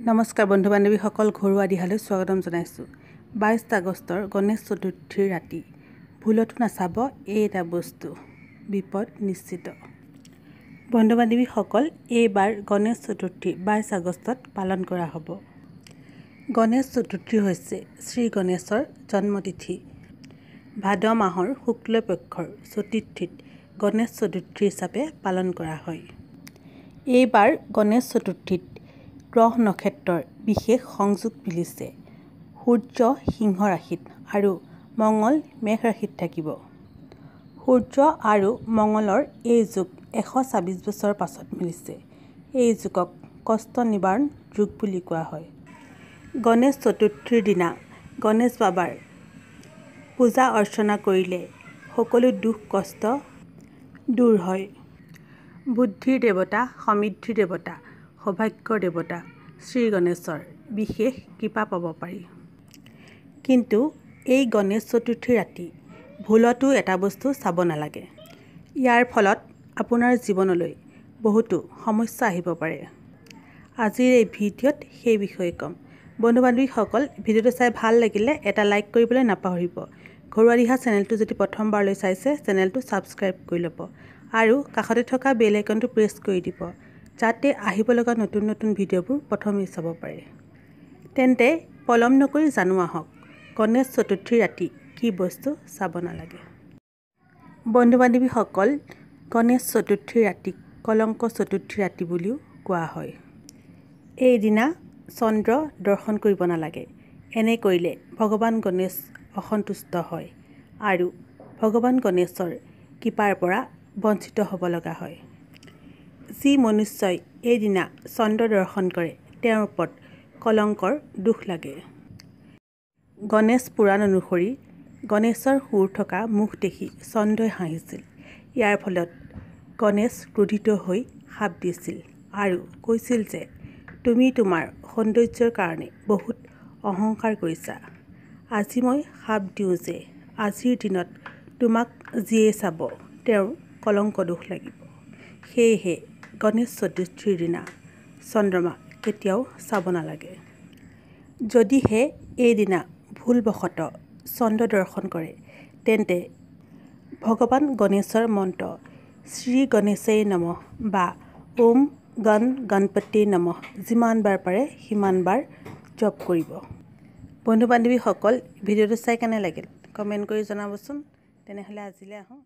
নমস্কাৰ বন্ধু বান্ধৱীসকল ঘৰুৱা দিহালৈ স্বাগতম জনাইছোঁ। বাইছ আগষ্টৰ গণেশ চতুৰ্থীৰ ৰাতি ভুলতো নাচাব এই এটা বস্তু বিপদ নিশ্চিত। বন্ধু বান্ধৱীসকল এইবাৰ গণেশ চতুৰ্থী বাইছ আগষ্টত পালন কৰা হ'ব। গণেশ চতুৰ্থী হৈছে শ্ৰী গণেশৰ জন্মতিথি। ভাদ মাহৰ শুক্ল পক্ষৰ চতুৰ্থীত গণেশ চতুৰ্থী হিচাপে পালন কৰা হয়। এইবাৰ গণেশ চতুৰ্থীত গ্ৰহ নক্ষত্ৰৰ বিশেষ সংযোগ মিলিছে সূৰ্য সিংহ ৰাশিত আৰু মঙল মেষ ৰাশিত থাকিব। সূৰ্য আৰু মঙলৰ এই যোগ এশ ছাব্বিছ বছৰ পাছত মিলিছে। এই যোগক কষ্ট নিবাৰণ যোগ বুলি কোৱা হয়। গণেশ চতুৰ্থীৰ দিনা গণেশ বাবাৰ পূজা অৰ্চনা কৰিলে সকলো দুখ কষ্ট দূৰ হয়। বুদ্ধিৰ দেৱতা সমৃদ্ধিৰ দেৱতা সৌভাগ্যৰ দেৱতা শ্ৰী গণেশৰ বিশেষ কৃপা পাব পাৰি। কিন্তু এই গণেশ চতুৰ্থীৰ ৰাতি ভুলতো এটা বস্তু চাব নালাগে। ইয়াৰ ফলত আপোনাৰ জীৱনলৈ বহুতো সমস্যা আহিব পাৰে। আজিৰ এই ভিডিঅ'ত সেই বিষয়ে ক'ম। বন্ধু বান্ধৱীসকল ভিডিঅ'টো চাই ভাল লাগিলে এটা লাইক কৰিবলৈ নাপাহৰিব। ঘৰুৱা দিহা চেনেলটো যদি প্ৰথমবাৰলৈ চাইছে চেনেলটো ছাবস্ক্ৰাইব কৰি ল'ব আৰু কাষতে থকা বেল আইকনটো প্ৰেছ কৰি দিব। যাতে আহিব লগা নতুন নতুন ভিডিঅ'বোৰ প্ৰথমেই চাব পাৰে। তেন্তে পলম নকৰি জানো আহক গণেশ চতুৰ্থীৰ ৰাতি কি বস্তু চাব নালাগে। বন্ধু বান্ধৱীসকল গণেশ চতুৰ্থীৰ ৰাতিক কলংক চতুৰ্থী ৰাতি বুলিও কোৱা হয়। এইদিনা চন্দ্ৰ দৰ্শন কৰিব নালাগে এনে কৰিলে ভগৱান গণেশ অসন্তুষ্ট হয় আৰু ভগৱান গণেশৰ কৃপাৰ পৰা বঞ্চিত হ'ব লগা হয়। যি মনুষ্যই এইদিনা চন্দ্ৰ দৰ্শন কৰে। তেওঁৰ ওপৰত কলংকৰ দোষ লাগে। গণেশ পুৰাণ অনুসৰি গণেশৰ শুৰ থকা মুখ দেখি চন্দ্ৰই হাঁহিছিল। ইয়াৰ ফলত গণেশ ক্ৰোধিত হৈ শাপ দিছিল আৰু কৈছিল যে তুমি তোমাৰ সৌন্দৰ্যৰ কাৰণে বহুত অহংকাৰ কৰিছা। আজি মই শাপ দিওঁ যে আজিৰ দিনত তোমাক যিয়ে চাব তেওঁৰ কলংক দোষ লাগিব। সেয়েহে গণেশ চতুৰ্থীৰ দিনা। চন্দ্ৰমা কেতিয়াও চাব নালাগে। যদিহে এইদিনা ভুলবশতঃ চন্দ্ৰ দৰ্শন কৰে তেন্তে ভগৱান গণেশৰ মন্ত্ৰ শ্ৰী গণেশেই নমঃ বা ওম গণ গণপতিয়ে নমঃ যিমানবাৰ পাৰে সিমানবাৰ জপ কৰিব। বন্ধু বান্ধৱীসকল ভিডিঅ'টো চাই কেনে লাগিল? কমেণ্ট কৰি জনাবচোন। তেনেহ'লে আজিলৈ আহোঁ।